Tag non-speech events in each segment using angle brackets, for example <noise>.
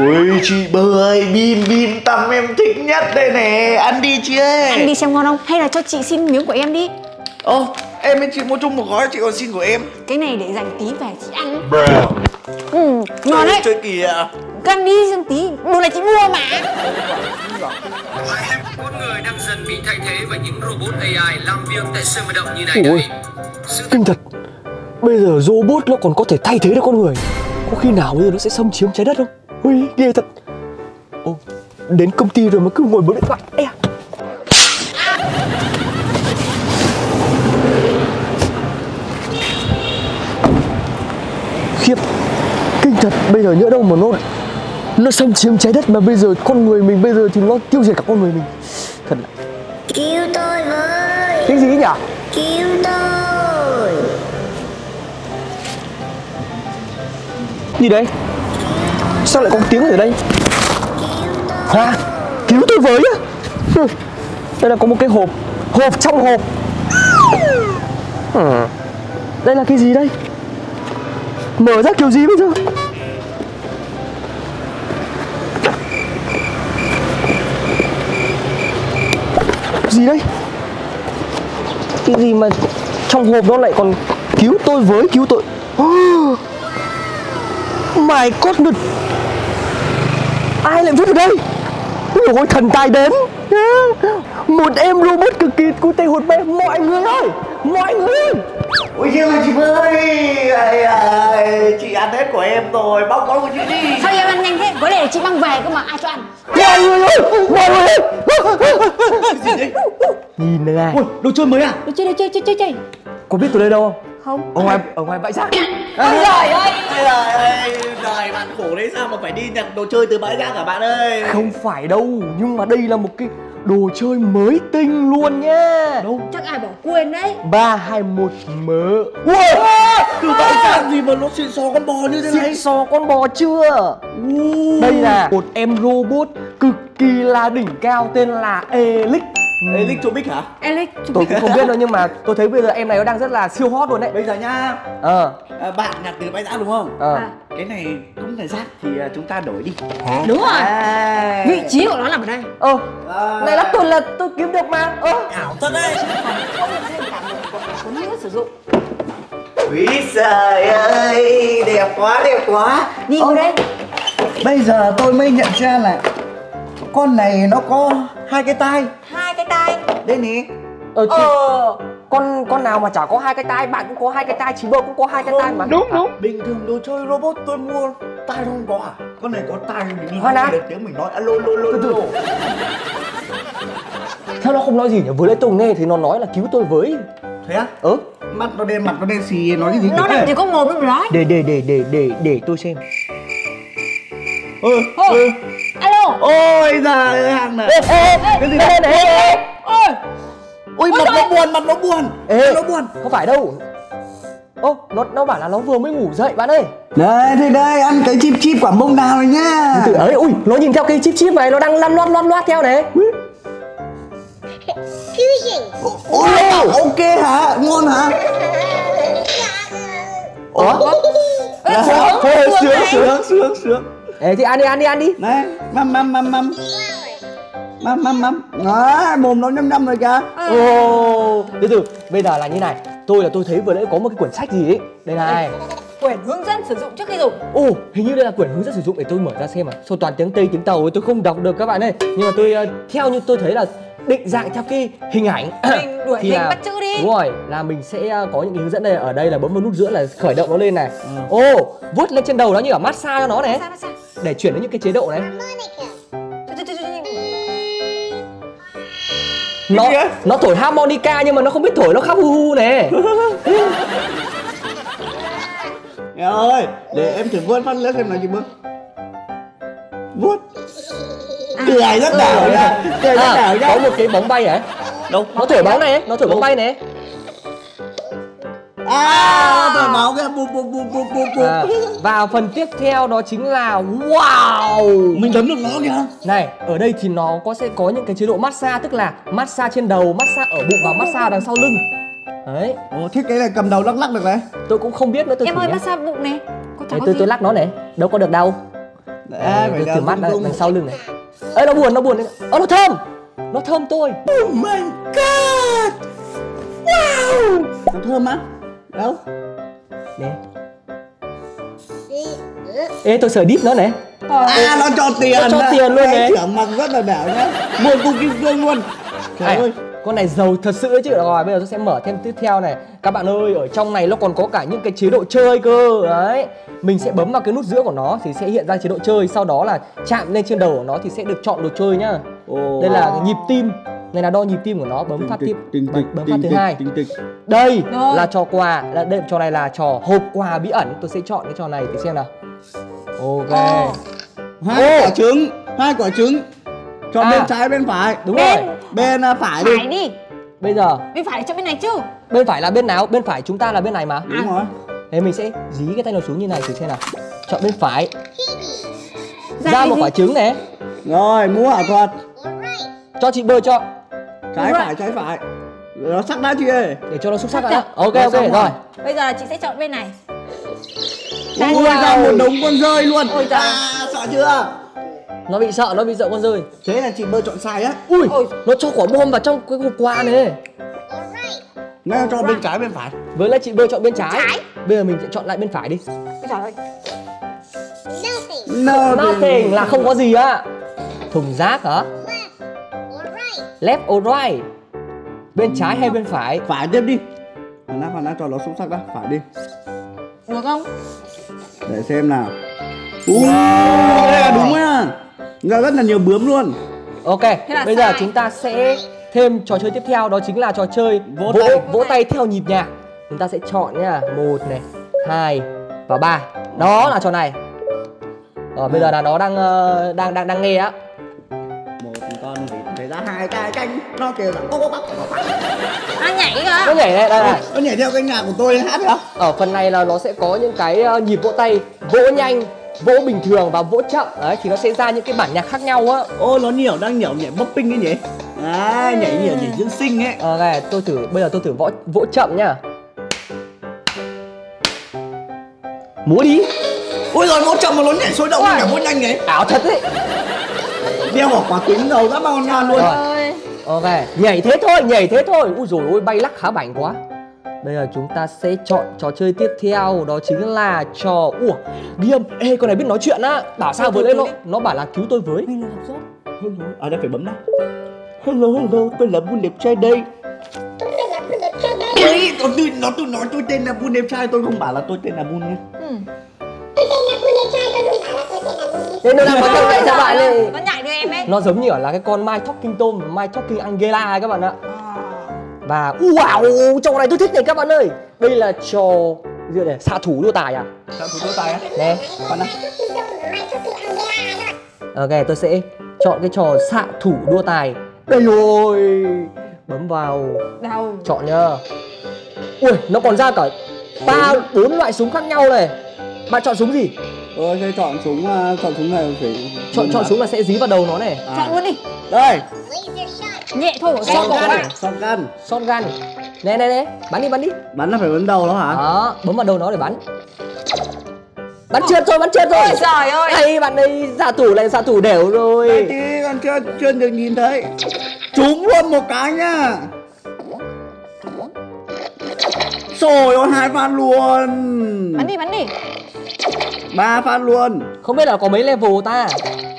Ui chị ơi, bim bim tăm em thích nhất đây nè. Ăn đi chị ơi. Anh đi xem ngon không? Hay là cho chị xin miếng của em đi. Ô, em với chị mua chung một gói chị còn xin của em. Cái này để dành tí về chị ăn. Bruh Ừ, ngon đấy. Chơi kỳ ạ Cứ ăn đi xem tí Đồ này chị mua mà. Con người đang dần bị thay thế bởi những robot AI làm việc tại sân vận động như này Ôi, đây. Sự kinh thật. Bây giờ robot nó còn có thể thay thế được con người. Có khi nào bây giờ nó sẽ xâm chiếm trái đất không Ui, ghê thật Ô, đến công ty rồi mà cứ ngồi bấm điện thoại Ê à. Khiếp Kinh thật, bây giờ nhỡ đâu mà nó Nó xâm chiếm trái đất mà bây giờ con người mình bây giờ thì nó tiêu diệt cả con người mình Thật là Cứu tôi với Cái gì nhỉ? Cứu tôi Gì đấy? Sao lại có tiếng ở đây? Hả? Cứu tôi với á? Đây là có một cái hộp Hộp trong hộp Ừ. Đây là cái gì đây? Mở ra kiểu gì bây giờ? Gì đây? Cái gì mà trong hộp nó lại còn cứu tôi với, cứu tôi oh. My God Ai lại viết ở đây Ôi ôi thần tài đến. Một em robot cực kỳ cute hột mẹ Mọi người ơi Mọi người ơi. Ôi chị ơi chị ơi ai, ai, Chị ăn hết của em rồi. Báo cáo của chị đi. Sao em ăn nhanh thế? Có để chị mang về cơ mà ai cho ăn? Mọi người ơi Mọi người ơi. Nhìn này này. Ui đồ chơi mới à? Đi chơi đi chơi chơi chơi chơi. Có biết tôi đây đâu không? Không. Ở ngoài ở ngoài bãi rác. Ôi Ôi giời ơi đi nhặt đồ chơi từ bãi rác cả bạn ơi? Không phải đâu Nhưng mà đây là một cái đồ chơi mới tinh luôn nhá Đâu? Chắc ai bỏ quên đấy. Ba hai một mở Ui! Từ bãi rác gì mà nó xịn xò con bò như thế này? Xịn sò con bò chưa? Đây là một em robot cực kỳ là đỉnh cao tên là Elix Chô Bích hả chụp Tôi cũng không biết đâu nhưng mà tôi thấy bây giờ em này nó đang rất là siêu hot luôn đấy Bây giờ nhá Ờ à, Bạn nhặt từ bãi rác đúng không ờ À. Cái này cũng là rác thì à, chúng ta đổi đi Đúng rồi à. Vị trí của nó nằm ở đây Ờ à. Này là tôi là tôi kiếm được mà Ờ ảo thật đấy Không thêm cả một nữa sử dụng Úi giời ơi Đẹp quá đẹp quá Đi vào đây Bây giờ tôi mới nhận ra là Con này nó có hai cái tai Hai cái tay Đây nè. Ờ thì Ờ. Con con nào mà chả có hai cái tai bạn cũng có hai cái tai chị bơ cũng có hai cái tai mà. Đúng đúng. Bình thường đồ chơi robot tôi mua Tai nó không có à? Con này có tai mình đi Hoa nói nào? được tiếng mình nói alo alo alo từ. Sao nó không nói gì nhỉ? Vừa nãy tôi nghe thì nó nói là cứu tôi với. Thế á? Ờ Mắt nó đen mặt nó đen xì nói cái gì Nó làm gì có mồm mà nói. Để để để để để để tôi xem. Ừ, ừ. Alo. Ôi giời ơi hàng này. Cái gì đây? này Ôi mặt nó buồn mặt nó buồn Ê. Nó buồn. Không phải đâu. Ô nó nó bảo là nó vừa mới ngủ dậy bạn ơi. Đây thì đây ăn cái chip chip quả mông đào này nhá. Từ ấy ui nó nhìn theo cái chip chip này nó đang lăn loát loát loát theo này. Ôi ok hả? Ngon hả? Ủa? Ê, sướng sướng sướng sướng Ê, thì ăn đi ăn đi ăn đi. Này măm măm măm măm Măm măm măm Đó mồm nó nhăm nhăm rồi kìa. Ồ, từ từ, bây giờ là như này. Tôi là tôi thấy vừa nãy có một cái quyển sách gì ấy. Đây này. Quyển hướng dẫn sử dụng trước khi dùng. Ồ, hình như đây là quyển hướng dẫn sử dụng để tôi mở ra xem mà. Sao toàn tiếng Tây, tiếng Tàu ấy, tôi không đọc được các bạn ơi. Nhưng mà tôi, ờ, theo như tôi thấy là định dạng theo cái hình ảnh. Mình đuổi <coughs> Thì hình là- bắt chữ đi. Đúng rồi, là mình sẽ ờ, có những cái hướng dẫn đây. Ở đây là bấm vào nút giữa là khởi động nó lên này. Ồ, vuốt lên trên đầu nó như ở massage cho nó này. Để chuyển đến những cái chế độ này Nó gì nó thổi harmonica nhưng mà nó không biết thổi nó khóc hu hu này <laughs> Nghe ơi Để em thử vuốt phát nữa xem nào chị bước Vuốt. Cười rất đảo nha Cười rất đảo à, nha. có một cái bóng bay ấy Đâu nó thổi bóng này nó thổi bóng bay này À thổi máu kìa bu bu bu bu bu bu. À, và phần tiếp theo đó chính là wow. Mình đấm được nó kìa. Này ở đây thì nó có sẽ có những cái chế độ massage tức là massage trên đầu massage ở bụng và massage đằng sau lưng. Đấy. Ồ thích cái này cầm đầu lắc lắc được này. Tôi cũng không biết nữa tôi Em thử ơi nhé. massage bụng này. Có Đấy, tôi gì? tôi lắc nó này. Đâu có được đâu. Đấy, từ mắt rung đây, rung. đằng sau lưng này. Ơi nó buồn nó buồn. Ơ nó thơm. Nó thơm tôi. Oh my god. Wow. Nó thơm á Đâu? Nè. Ê tôi sờ đít nó này À nó cho tiền Nó cho tiền luôn này. trưởng mặc rất là đảo nhá. Buồn cùng kim cương luôn. Trời ơi. con này giàu thật sự chứ. Rồi bây giờ tôi sẽ mở thêm tiếp theo này. Các bạn ơi ở trong này nó còn có cả những cái chế độ chơi cơ. Đấy. Mình sẽ bấm vào cái nút giữa của nó thì sẽ hiện ra chế độ chơi. Sau đó là chạm lên trên đầu của nó thì sẽ được chọn đồ chơi nhá. Ồ. đây là nhịp tim này là đo nhịp tim của nó bấm phát tiếp bấm, phát thứ hai. đây là trò quà là đây trò này là trò hộp quà bí ẩn. Tôi sẽ chọn cái trò này để xem nào. Ok. Hai quả trứng Hai quả trứng. Cho À. bên trái bên phải. Đúng Bên. rồi. Bên à, phải đi. Phải đi. Bây giờ. Bên phải cho bên này chứ? Bên phải là bên nào? Bên phải chúng ta là bên này mà. Đúng rồi. Thế mình sẽ dí cái tay nó xuống như này thử xem nào. Chọn bên phải. Ra Ra cái một quả trứng này. Rồi mua ảo thuật. Cho chị bơi cho Trái phải trái phải. Nó sắc đã chị ơi. Để cho nó xúc sắc đã? Ok Rồi, ok rồi. rồi. Bây giờ là chị sẽ chọn bên này. Ui ra một đống con rơi luôn. Ôi trời. à, Sợ chưa? Nó bị sợ, nó bị sợ con rơi. Thế là chị bơ chọn sai á. Ui, Ôi. nó cho quả bom vào trong cái hộp quà này. Nó cho bên trái bên phải. Với lại chị bơi chọn bên trái. Trái. Bây giờ mình sẽ chọn lại bên phải đi. Trời ơi No Nothing là không có gì á. Thùng rác hả? Left or right Bên trái hay bên phải? Phải tiếp đi Hoàn nào hoàn nào cho nó xúc sắc đã Phải đi Được không? Để xem nào Ui đây là đúng á Ra rất là nhiều bướm luôn Ok, bây giờ sai. chúng ta sẽ thêm trò chơi tiếp theo đó chính là trò chơi Vỗ vỗ, tay. vỗ tay theo nhịp nhạc. Chúng ta sẽ chọn nha, một này, hai và ba. Đó là trò này. Rồi bây giờ là nó đang ờ, đang đang đang nghe á. Con vịt thấy ra hai cái canh Nó kêu là bốc bốc bốc. À nhảy Nó cơ nhảy đây đây này. Nó nhảy theo cái nhạc của tôi hát hả Ở phần này là nó sẽ có những cái ờ, nhịp vỗ tay vỗ nhanh, vỗ bình thường và vỗ chậm. Đấy thì nó sẽ ra những cái bản nhạc khác nhau á. Ô nó nhiều đang nhiều nhảy bopping ấy nhỉ À nhảy nhiều nhảy dưỡng sinh ấy Ok, tôi thử bây giờ tôi thử vỗ vỗ chậm nhá. Múa đi. Ôi rồi nó chậm mà nó nhảy sôi động cả vô nhanh ấy Ảo thật đấy. Đeo vào quả kính đầu các bao nhan luôn. Rồi. Ơi Ok, nhảy thế thôi, nhảy thế thôi. Ui rồi ôi bay lắc khá bảnh quá. Bây giờ chúng ta sẽ chọn trò chơi tiếp theo đó chính là trò Ủa, Điềm, ê con này biết nói chuyện á. Bảo sao vừa lên nó nó bảo là cứu tôi với. Là học rốt Hello, à đây phải bấm nào. Hello, hello, tôi là Bun đẹp trai đây. Ui, nó tự, nó tự nói tôi tên là Bun đẹp trai, tôi không bảo là tôi tên là Bun nhé. Ừ. Thế nó đang có câu này cho bạn Nó này nhảy em ấy. Nó giống như ở là cái con My Talking Tom và My Talking Angela ấy các bạn ạ. À. Và wow, trò này tôi thích này các bạn ơi. Đây là trò gì này, xạ thủ đua tài à? Sao tôi tôi tài á? Nè, Bạn nào? ok tôi sẽ chọn cái trò xạ thủ đua tài. Đây rồi. Bấm vào. Đầu chọn nhá. Ui nó còn ra cả ba bốn loại súng khác nhau này. Bạn chọn súng gì Tôi sẽ chọn súng, à, chọn súng này phải chọn chọn súng là sẽ dí vào đầu nó này. À. Chọn luôn đi. Đây, Nhẹ thôi của Shotgun con này. shotgun. Shotgun nè nè nè bắn đi bắn đi. Bắn là phải bắn đầu nó hả? đó bấm vào đầu nó để bắn. Bắn trượt rồi bắn trượt rồi. Ôi trời ơi. Hay bạn đây xạ thủ này xạ thủ đều Đây rồi tí còn chưa, chưa được nhìn thấy. Trúng luôn một cái nhá. Rồi ôi hai phát luôn. Bắn đi bắn đi ba phát luôn. Không biết là có mấy level ta?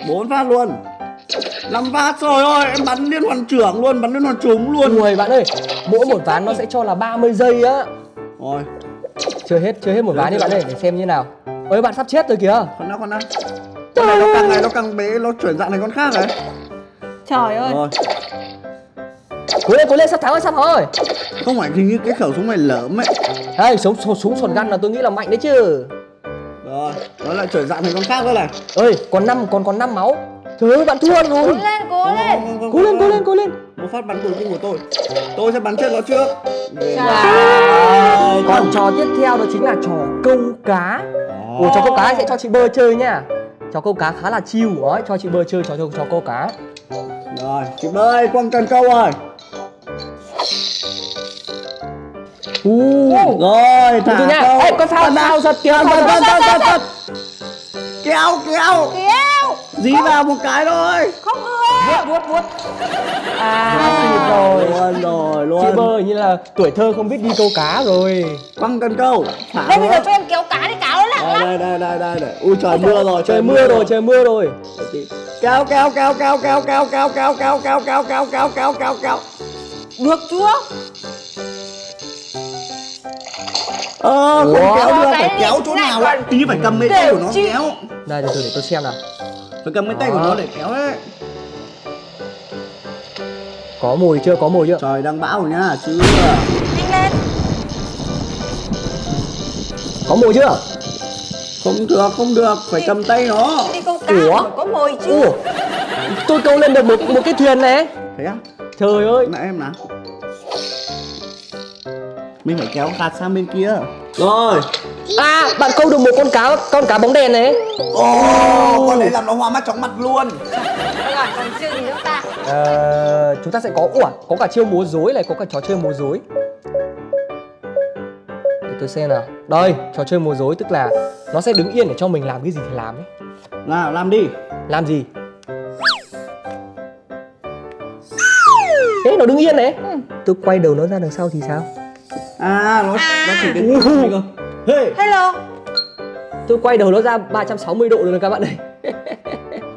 Bốn phát luôn. Năm phát rồi ôi em bắn liên hoàn trưởng luôn bắn liên hoàn trúng luôn. Người bạn ơi mỗi một ván nó sẽ cho là 30 giây á. Rồi. Chơi hết chơi hết một ván đi bạn ơi để xem như nào. Ơi bạn sắp chết rồi kìa. Con nào con nào con này nó càng ngày nó càng bế nó chuyển dạng thành con khác rồi Trời ơi. Rồi. Cố lên cố lên sắp thắng rồi sắp thắng rồi. Không phải hình như cái khẩu súng này lởm ấy Đây, súng súng súng sòn găn là tôi nghĩ là mạnh đấy chứ. Rồi nó lại chuyển dạng thành con khác nữa này Ơi, còn năm còn còn năm máu. Trời ơi, bạn thua rồi. Cố lên cố Không, lên không, không, Cố lên, cố lên, cố lên. một phát bắn cuối cùng của tôi tôi sẽ bắn chết nó trước Trời Còn trò tiếp theo đó chính là trò câu cá. Ủa, trò câu cá sẽ cho chị bơ chơi nha. Trò câu cá khá là chill đấy, cho chị bơ chơi trò trò câu cá. rồi chị ơi quăng cần câu rồi U. rồi thả nha. câu Ê, con phao phao giật kìa. Giật, giật, giật. giật, kéo kéo Kìa dí vào một cái thôi Không ưa vuốt vuốt vuốt à rồi luôn rồi chị luôn bơ như là tuổi thơ không biết đi câu cá rồi quăng cần câu thả Đây bây giờ cho em kéo cá đi cá nó nặng lắm đây đây đây đây đây ui trời mưa rồi trời mưa rồi trời mưa rồi kéo kéo kéo kéo kéo kéo kéo kéo kéo kéo kéo kéo kéo kéo kéo kéo Được chưa? Ờ không Ủa? kéo được. phải kéo chỗ nào còn tí phải cầm mấy tay của nó chịu. kéo. Đây từ từ để tôi xem nào. Phải cầm mấy tay của nó để kéo ấy. Có mùi chưa? Có mùi chưa? Trời đang bão rồi nhá chứ Nhanh lên. Có mùi chưa? Không được không được phải cầm tay nó. Đi câu cá Ủa? mà có mồi chứ ủa? Tôi câu lên được một một cái thuyền này. Thế á? Trời ơi. Nãy em nào mình phải kéo gạt sang bên kia. Rồi. À bạn câu được một con cá con cá bóng đèn này. Ồ, con đấy làm nó hoa mắt chóng mặt luôn. Còn chưa gì nữa ta Ờ, chúng ta sẽ có ủa có cả chiêu múa rối này có cả trò chơi múa rối. Để tôi xem nào. Đây trò chơi múa rối tức là nó sẽ đứng yên để cho mình làm cái gì thì làm ấy. Nào làm đi. Làm gì? Thế nó đứng yên đấy. Tôi quay đầu nó ra đằng sau thì sao à nó nó chỉ đến cơ hey, Hello. Tôi quay đầu nó ra 360 độ rồi các bạn này <laughs>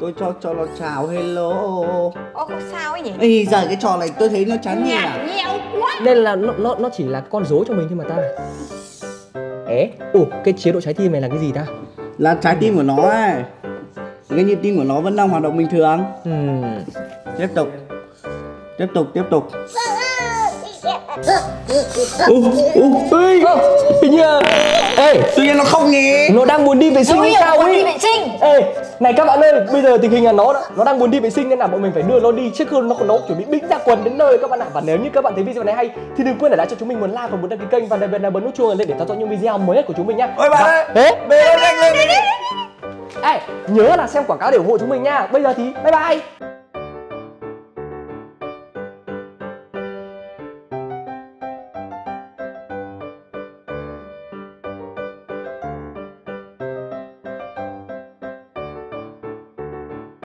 tôi cho cho nó chào hello. Ô không sao ấy nhỉ? Ê, giờ cái trò này tôi thấy nó chán nghe à nhẽo quá. Nên là nó nó nó chỉ là con rối cho mình thôi mà ta. Ế ồ cái chế độ trái tim này là cái gì ta? Là trái tim của nó ấy. Cái nhịp tim của nó vẫn đang hoạt động bình thường. Ừm, tiếp tục. Tiếp tục tiếp tục Ú, ú, ui, Ơ, hình như là- ê tự nhiên nó không nghe nó đang muốn đi vệ sinh hay sao muốn đi ấy vệ sinh. Ê này các bạn ơi bây giờ tình hình là nó nó đang muốn đi vệ sinh nên là bọn mình phải đưa nó đi. Trước khi nó nó chuẩn bị đĩnh ra quần đến nơi các bạn ạ. Và nếu như các bạn thấy video này hay thì đừng quên để lại cho chúng mình một like và một đăng ký kênh. Và đặc biệt là bấm nút chuông lên để theo dõi những video mới nhất của chúng mình nhá. Ôi bạn ơi Ê, bê lên lên lên. Ê, nhớ là xem quảng cáo để ủng hộ chúng mình nha. Bây giờ thì bye bye